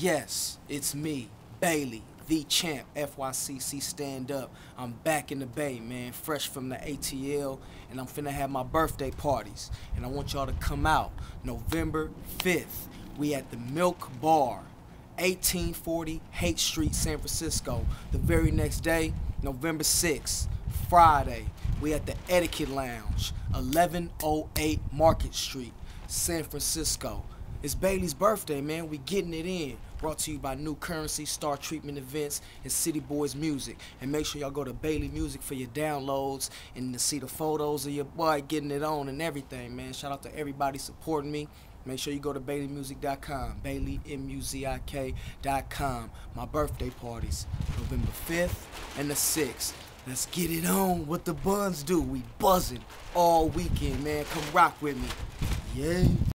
Yes, it's me, Bailey, the champ, FYCC stand up. I'm back in the Bay, man, fresh from the ATL, and I'm finna have my birthday parties. And I want y'all to come out November 5th. We at the Milk Bar, 1840 Haight Street, San Francisco. The very next day, November 6th, Friday, we at the Etiquette Lounge, 1108 Market Street, San Francisco. It's Bailey's birthday, man. We getting it in. Brought to you by New Currency, Star Treatment Events, and City Boyz Muzik. And make sure y'all go to Bailey Music for your downloads and to see the photos of your boy getting it on and everything, man. Shout out to everybody supporting me. Make sure you go to BaileyMusic.com, BaileyMusic.com. My birthday parties, November 5th and the 6th. Let's get it on. What the buns do? We buzzing all weekend, man. Come rock with me. Yeah.